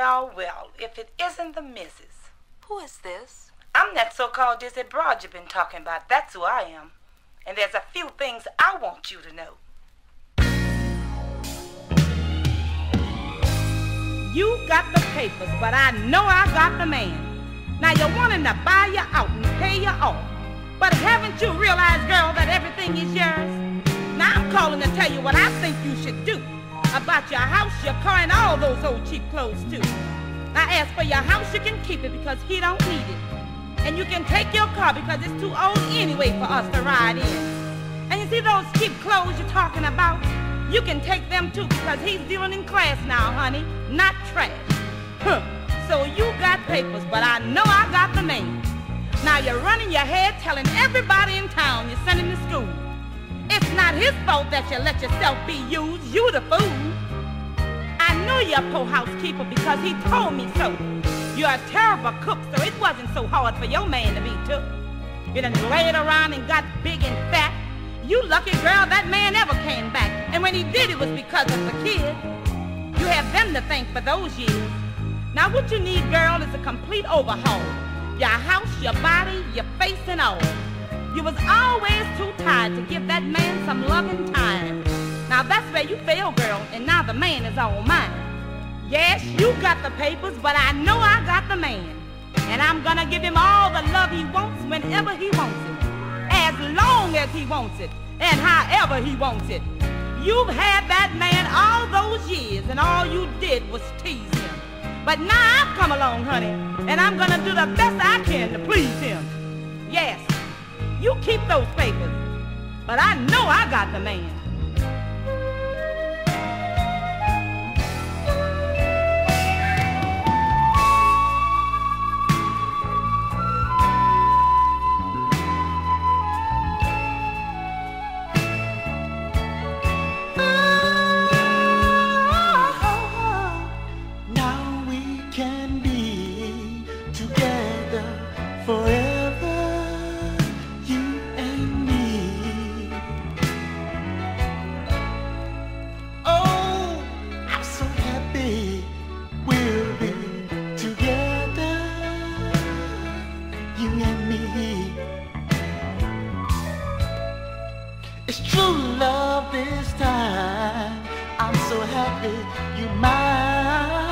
call if it isn't the missus. Who is this? I'm that so-called Dizzy Broad you've been talking about. That's who I am. And there's a few things I want you to know. You got the papers, but I know I got the man. Now you're wanting to buy you out and pay you off. But haven't you realized, girl, that everything is yours? Now I'm calling to tell you what I think you should do about your house, your car, and all those old cheap clothes too. Now as for your house, you can keep it because he don't need it. And you can take your car because it's too old anyway for us to ride in. And you see those cheap clothes you're talking about? You can take them too because he's dealing in class now, honey, not trash. Huh. So you got papers, but I know I got the name. Now you're running your head telling everybody in town you're sending to school. It's not his fault that you let yourself be used. You the fool. I knew you're poor housekeeper because he told me so. You're a terrible cook, so it wasn't so hard for your man to be took. You done laid around and got big and fat. You lucky girl that man ever came back. And when he did, it was because of the kid. You have them to thank for those years. Now what you need, girl, is a complete overhaul. Your house, your body, your face and all. You was always too tired to give that man some loving time. Now that's where you fail, girl, and now the man is all mine. Yes, you got the papers, but I know I got the man. And I'm gonna give him all the love he wants whenever he wants it. As long as he wants it, and however he wants it. You've had that man all those years, and all you did was tease him. But now I've come along, honey, and I'm gonna do the best I can to please him. Yes, you keep those papers, but I know I got the man. True love this time. I'm so happy you're mine.